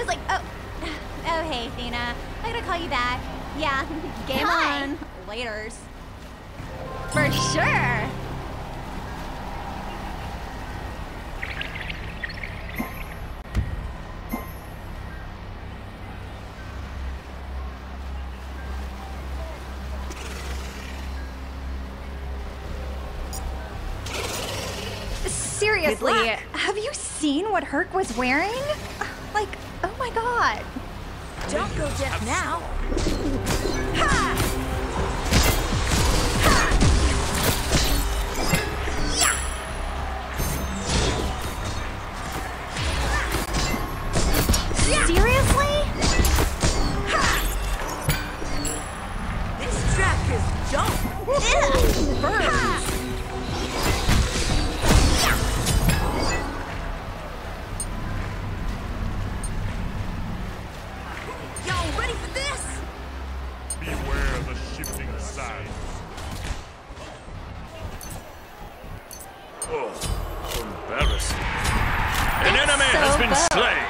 was like, oh, oh, hey, Athena. I'm gonna call you back. Yeah, game Hi. on. Laters. For sure. Seriously, have you seen what Herc was wearing? Like, oh my god. Don't go deaf now. So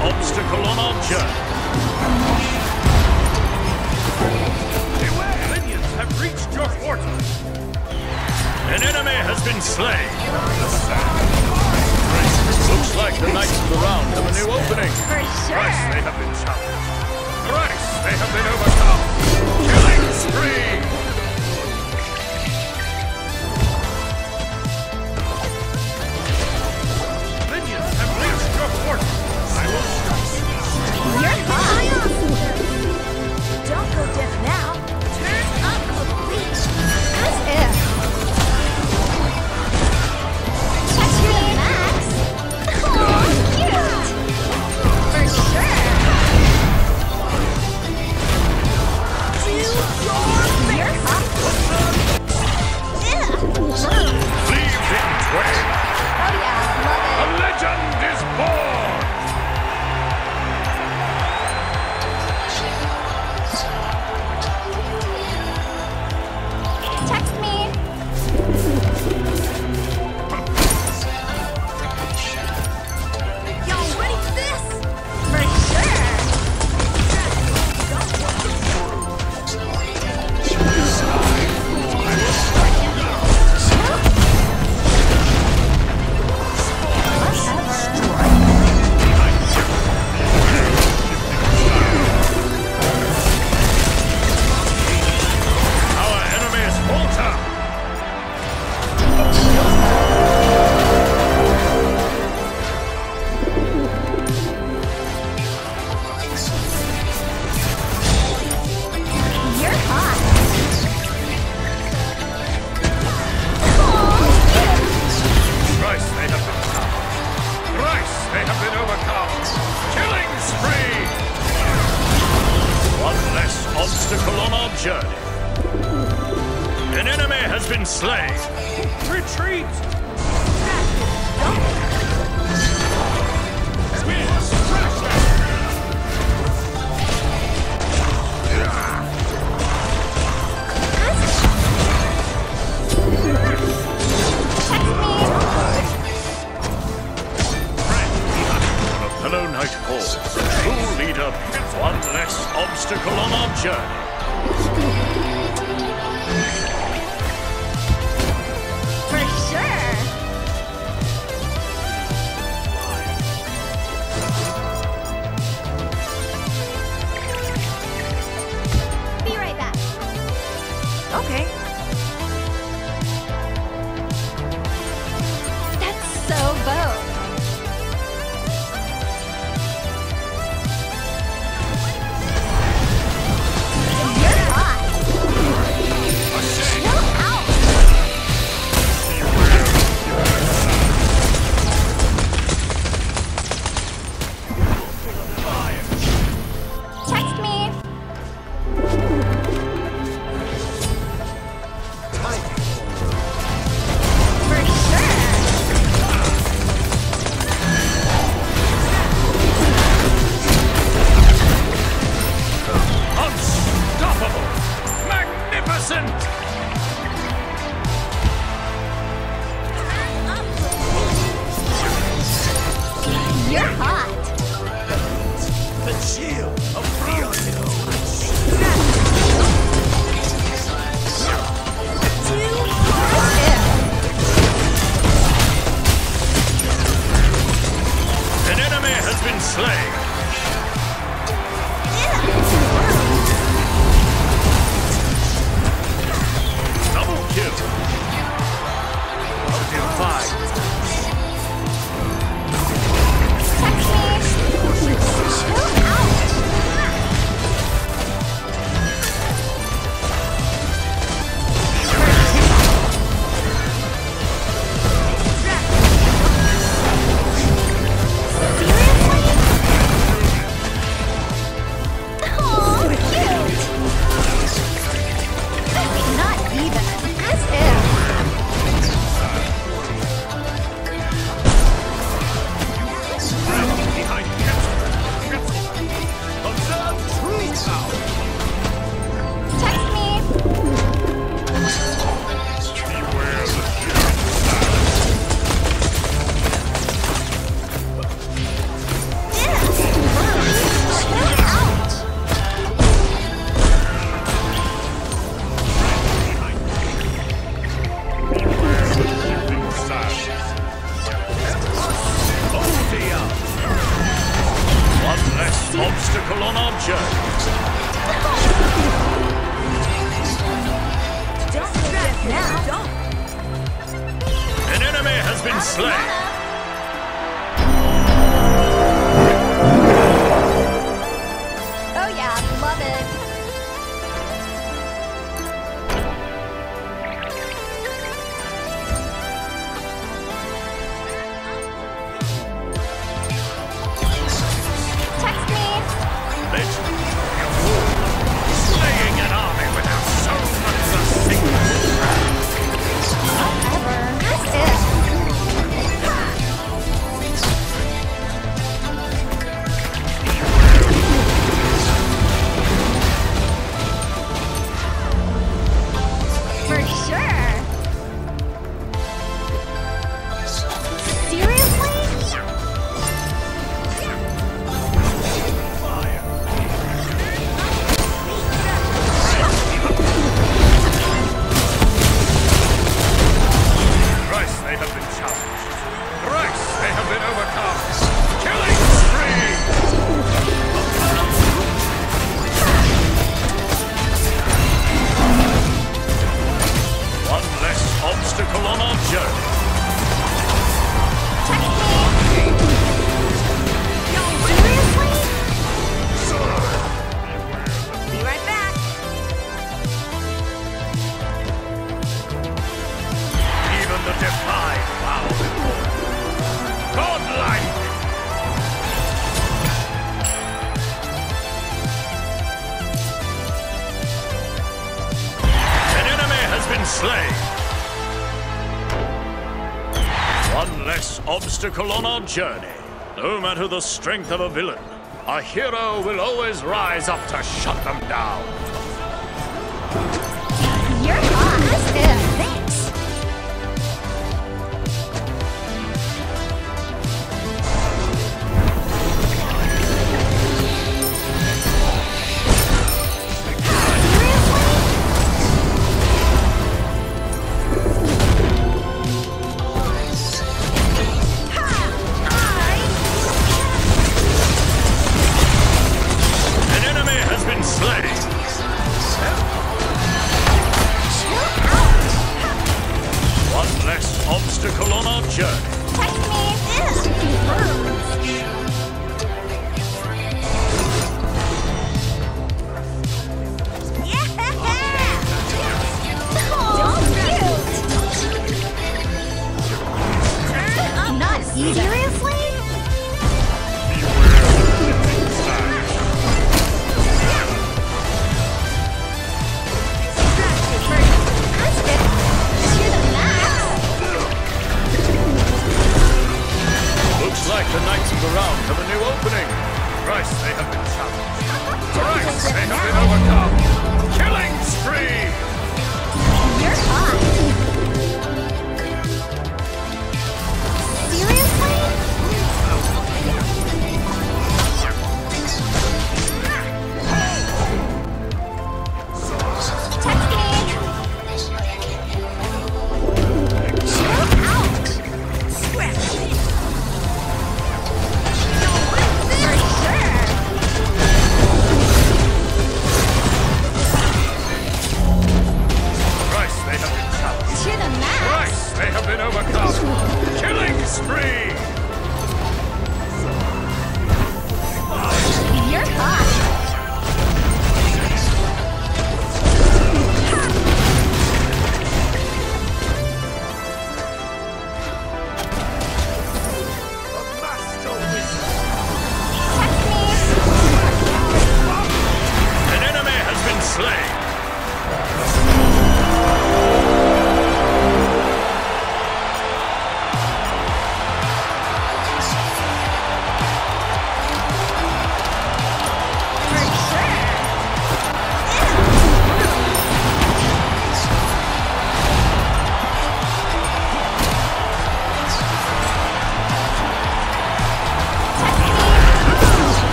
obstacle on our journey. Beware! Minions have reached your fortress. An enemy has been slain. Looks like the Knights of the Round have a new opening. For Thrice they have been challenged. Thrice they have been overcome. Killing spree! An enemy has been slain. Retreat! Fellow knight calls, true leader, one less obstacle on our journey. our journey. No matter the strength of a villain, a hero will always rise up to shut them down. judge.